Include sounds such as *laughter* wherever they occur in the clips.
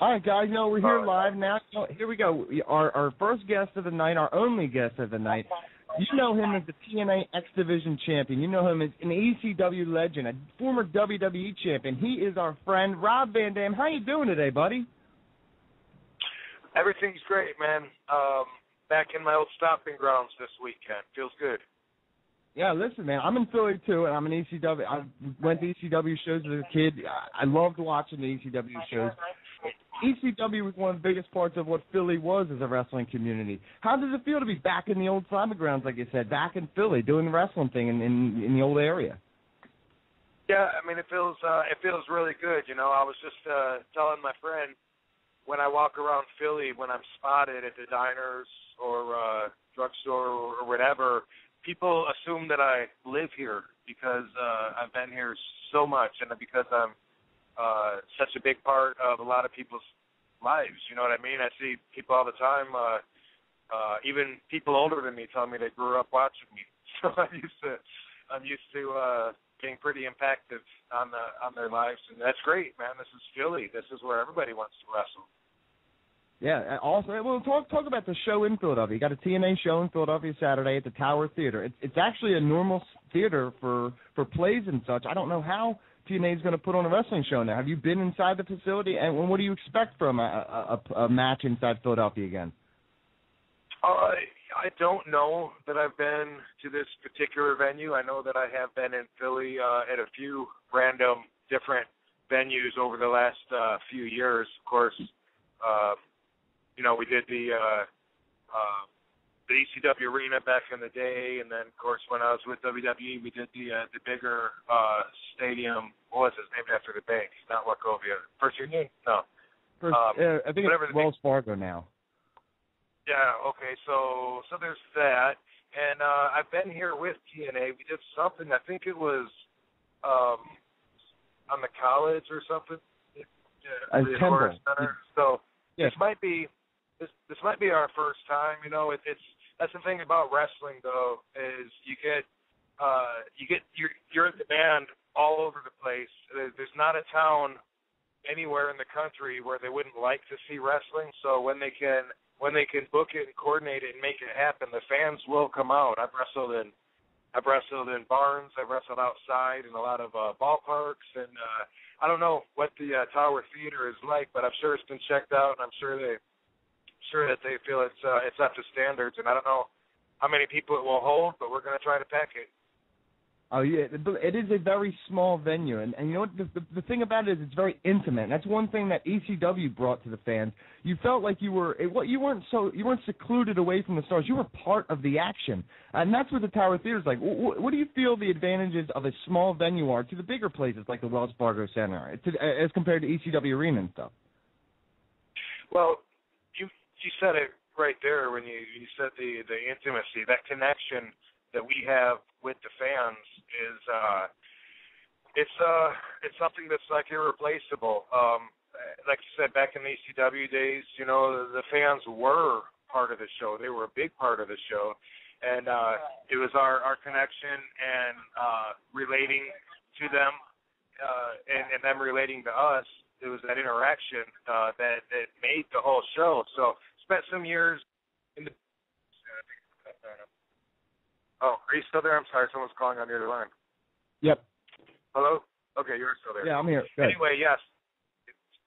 All right, guys. No, we're here live now. Here we go. Our our first guest of the night, our only guest of the night. You know him as the TNA X Division champion. You know him as an ECW legend, a former WWE champion. He is our friend Rob Van Dam. How you doing today, buddy? Everything's great, man. Um, back in my old stomping grounds this weekend. Feels good. Yeah, listen, man. I'm in Philly too, and I'm an ECW. I went to ECW shows as a kid. I loved watching the ECW shows. ECW was one of the biggest parts of what Philly was as a wrestling community. How does it feel to be back in the old stomping grounds, like you said, back in Philly, doing the wrestling thing in in, in the old area? Yeah, I mean it feels uh, it feels really good. You know, I was just uh, telling my friend when I walk around Philly, when I'm spotted at the diners or uh, drugstore or whatever, people assume that I live here because uh, I've been here so much and because I'm uh, such a big part of a lot of people's lives. You know what I mean? I see people all the time, uh, uh, even people older than me, tell me they grew up watching me. *laughs* So I'm used to, I'm used to uh, being pretty impacted on the on their lives, and that's great, man. This is Philly. This is where everybody wants to wrestle. Yeah. Also, well, talk talk about the show in Philadelphia. You got a TNA show in Philadelphia Saturday at the Tower Theater. It's it's actually a normal theater for for plays and such. I don't know how TNA is going to put on a wrestling show now. Have you been inside the facility, and what do you expect from a, a, a match inside Philadelphia again? Uh, I don't know that I've been to this particular venue. I know that I have been in Philly uh, at a few random different venues over the last uh, few years. Of course, uh, you know we did the uh, uh, the ECW arena back in the day, and then of course when I was with WWE, we did the uh, the bigger uh, stadium. What was it? Named after the bank, not Wachovia. First Union? No. First, um, uh, I think it's Wells Fargo now. Yeah. Okay. So so there's that, and uh, I've been here with TNA. We did something. I think it was um, on the college or something. Uh, the Temple. Center. So yes. this might be this this might be our first time. You know, it, it's that's the thing about wrestling though is you get uh you get you're you're the band all over the place. There's not a town anywhere in the country where they wouldn't like to see wrestling. So when they can when they can book it and coordinate it and make it happen, the fans will come out. I've wrestled in I've wrestled in barns. I've wrestled outside in a lot of uh, ballparks, and uh, I don't know what the uh, Tower Theater is like, but I'm sure it's been checked out, and I'm sure they sure that they feel it's uh, it's up to standards. And I don't know how many people it will hold, but we're going to try to pack it. Oh yeah, it is a very small venue, and, and you know what? The, the, the thing about it is, it's very intimate. And that's one thing that ECW brought to the fans. You felt like you were what you weren't so you weren't secluded away from the stars. You were part of the action, and that's what the Tower Theater is like. What, what do you feel the advantages of a small venue are to the bigger places like the Wells Fargo Center, to, as compared to ECW Arena and stuff? Well, you said it right there when you you said the the intimacy, that connection that we have with the fans is uh it's uh it's something that's like irreplaceable. Um like you said back in the ECW days, you know, the, the fans were part of the show. They were a big part of the show. And uh it was our our connection and uh relating to them uh and, and them relating to us it was that interaction uh, that that made the whole show. So spent some years in the. Oh, are you still there? I'm sorry, someone's calling on the other line. Yep. Hello. Okay, you're still there. Yeah, I'm here. Anyway, yes.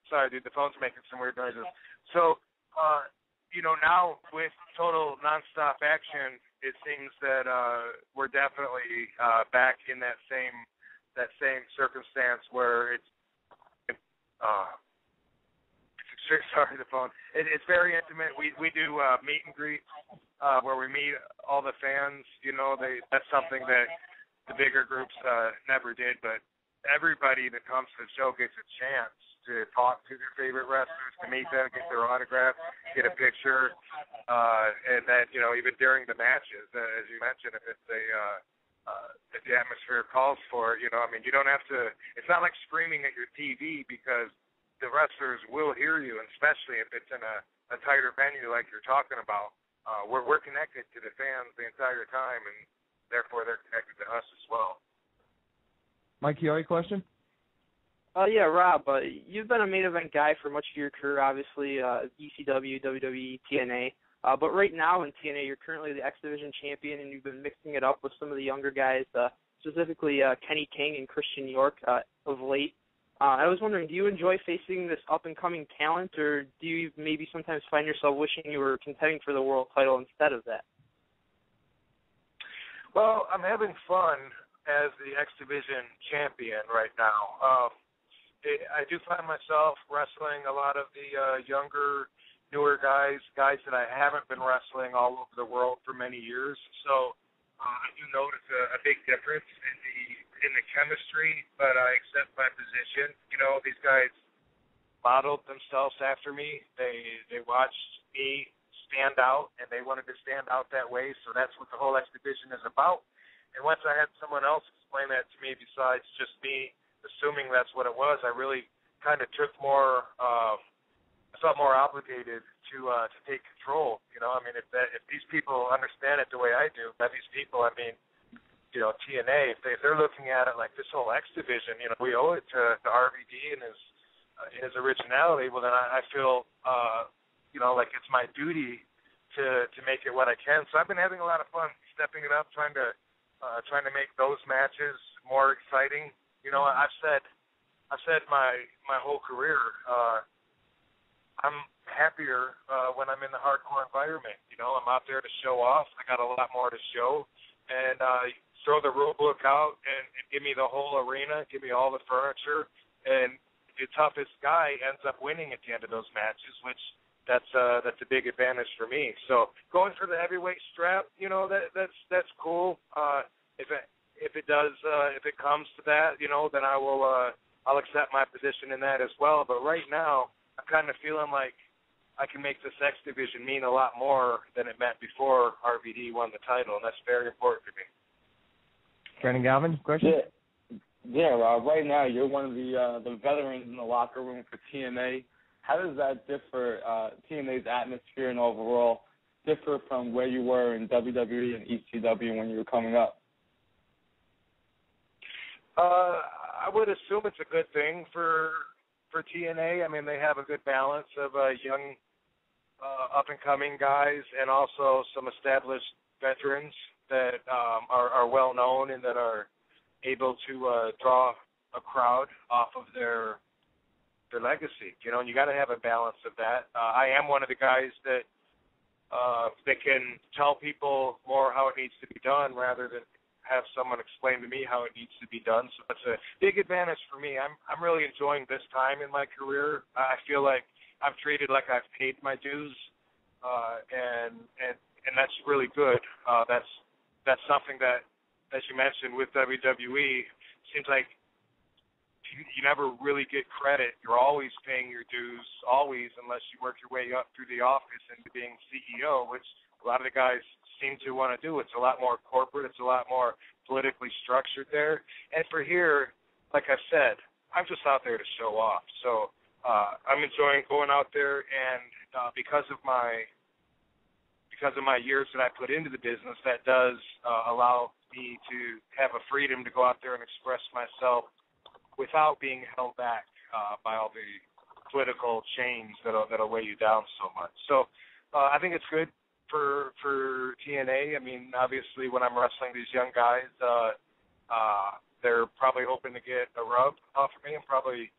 Sorry, dude. The phone's making some weird noises. So, uh, you know, now with total nonstop action, it seems that uh, we're definitely uh, back in that same that same circumstance where it's uh, *laughs* sorry, the phone. It, it's very intimate. We we do uh, meet and greet uh, where we meet all the fans. You know, they that's something that the bigger groups uh, never did. But everybody that comes to the show gets a chance to talk to their favorite wrestlers, to meet them, get their autograph, get a picture, uh, and then you know even during the matches, uh, as you mentioned, if it's a uh, uh, if the atmosphere calls for it, you know, I mean, you don't have to. It's not like screaming at your TV because the wrestlers will hear you, and especially if it's in a, a tighter venue like you're talking about. Uh, we're we're connected to the fans the entire time, and therefore they're connected to us as well. Mike, you have a question? Uh, yeah, Rob. Uh, you've been a main event guy for much of your career, obviously. Uh, ECW, WWE, TNA. Uh, but right now in TNA, you're currently the X Division champion, and you've been mixing it up with some of the younger guys, uh, specifically uh, Kenny King and Christian York uh, of late. Uh, I was wondering, do you enjoy facing this up and coming talent, or do you maybe sometimes find yourself wishing you were contending for the world title instead of that? Well, I'm having fun as the X Division champion right now. Um, it, I do find myself wrestling a lot of the uh, younger, newer guys, guys that I haven't been wrestling all over the world for many years. So uh, I do notice a, a big difference in the in the chemistry, but I accept my position. You know, these guys modeled themselves after me. They they watched me stand out, and they wanted to stand out that way. So that's what the whole X Division is about. And once I had someone else explain that to me, besides just me assuming that's what it was, I really kind of took more. Uh, I felt more obligated to uh, to take control. You know, I mean, if that if these people understand it the way I do, by these people, I mean, you know, TNA, if, they, if they're looking at it like this whole X division, you know, we owe it to, to RVD and his uh, his originality. Well, then I, I feel, uh, you know, like it's my duty to to make it what I can. So I've been having a lot of fun stepping it up, trying to uh, trying to make those matches more exciting. You know, I've said I've said my my whole career. Uh, I'm happier uh, when I'm in the hardcore environment. You know, I'm out there to show off. I got a lot more to show, and uh, throw the rule book out and, and give me the whole arena, give me all the furniture, and the toughest guy ends up winning at the end of those matches, which that's uh that's a big advantage for me. So going for the heavyweight strap, you know, that that's that's cool. Uh if it if it does uh if it comes to that, you know, then I will uh I'll accept my position in that as well. But right now I'm kinda feeling like I can make this X division mean a lot more than it meant before RVD won the title, and that's very important to me. Brandon Galvin, question? Yeah. Yeah, Rob. Right now, you're one of the uh, the veterans in the locker room for TNA how does that differ, uh, TNA's atmosphere and overall, differ from where you were in WWE and ECW when you were coming up? Uh, I would assume it's a good thing for for TNA. I mean, they have a good balance of uh, young, uh, up and coming guys, and also some established veterans that um, are, are well known and that are able to uh, draw a crowd off of their their legacy. You know, and you got to have a balance of that. Uh, I am one of the guys that uh, that can tell people more how it needs to be done rather than have someone explain to me how it needs to be done. So it's a big advantage for me. I'm I'm really enjoying this time in my career. I feel like I'm treated like I've paid my dues, uh, and and and that's really good. Uh, that's that's something that, as you mentioned with WWE, seems like you, you never really get credit. You're always paying your dues, always, unless you work your way up through the office into being CEO, which a lot of the guys seem to want to do. It's a lot more corporate. It's a lot more politically structured there. And for here, like I said, I'm just out there to show off. So uh, I'm enjoying going out there, and uh, because of my because of my years that I put into the business, that does uh, allow me to have a freedom to go out there and express myself without being held back uh, by all the political chains that'll that'll weigh you down so much. So uh, I think it's good for for TNA. I mean, obviously, when I'm wrestling these young guys, uh, uh, they're probably hoping to get a rub off of me and probably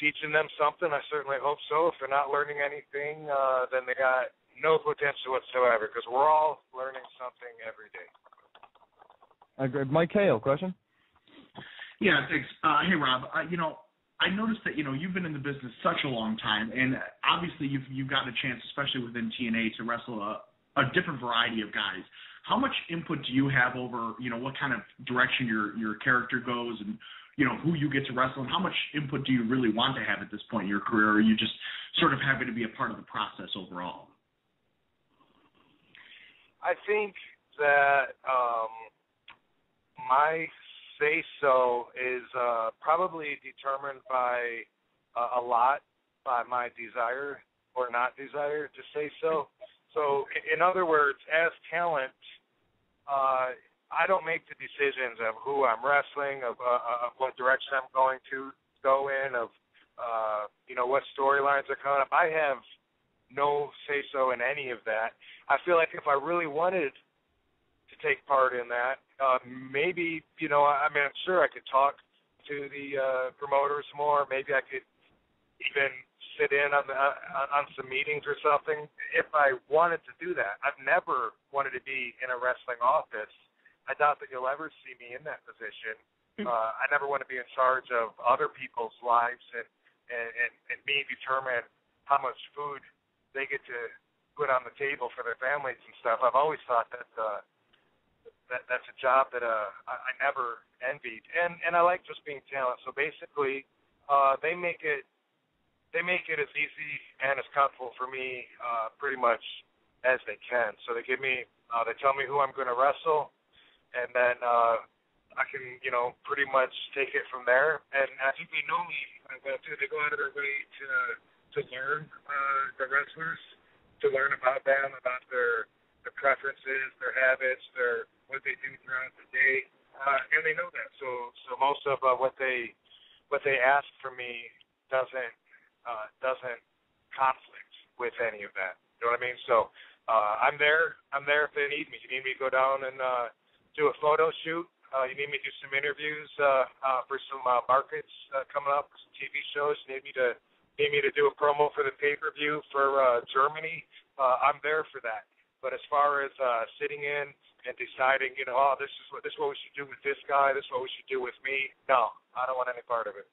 teaching them something. I certainly hope so. If they're not learning anything, uh, then they got no potential whatsoever because we're all learning something every day. Uh, Mike Hale, question? Yeah, thanks. Uh, hey, Rob. Uh, you know, I noticed that you know you've been in the business such a long time, and obviously you've you've gotten a chance, especially within TNA, to wrestle a, a different variety of guys. How much input do you have over you know what kind of direction your your character goes, and you know who you get to wrestle, and how much input do you really want to have at this point in your career, or are you just sort of happy to be a part of the process overall? I think that um, my say so is uh, probably determined by uh, a lot by my desire or not desire to say so. So, in other words, as talent, uh, I don't make the decisions of who I'm wrestling, of, uh, of what direction I'm going to. go in of uh, you know what storylines are coming up. I have no say so in any of that. I feel like if I really wanted to take part in that, uh, maybe you know, I mean, I'm sure I could talk to the uh, promoters more. Maybe I could even sit in on the uh, on some meetings or something if I wanted to do that. I've never wanted to be in a wrestling office. I doubt that you'll ever see me in that position. Hmm. Uh, I never want to be in charge of other people's lives and and, and, and me determine how much food they get to put on the table for their families and stuff. I've always thought that uh, that that's a job that uh, I, I never envied, and and I like just being talent. So basically, uh, they make it they make it as easy and as comfortable for me, uh, pretty much as they can. So they give me uh, they tell me who I'm going to wrestle, and then uh, I can you know pretty much take it from there. And I think they know me well too. They go out of their way to to learn uh, the wrestlers, to learn about them, about their their preferences, their habits, their what they do throughout the day, uh, and they know that. So so most of uh, what they what they ask from me doesn't uh, doesn't conflict with any of that. You know what I mean? So uh, I'm there. I'm there if they need me. You need me to go down and uh, do a photo shoot. Uh, you need me to do some interviews uh, uh, for some uh, markets uh, coming up, some TV shows. You need me to need me to do a promo for the pay per view for uh, Germany, uh, I'm there for that. But as far as uh, sitting in and deciding, you know, oh, this is what this is what we should do with this guy, this is what we should do with me, no, I don't want any part of it.